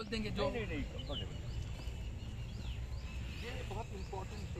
बोल देंगे जो नहीं नहीं नहीं ये बहुत इम्पोर्टेंट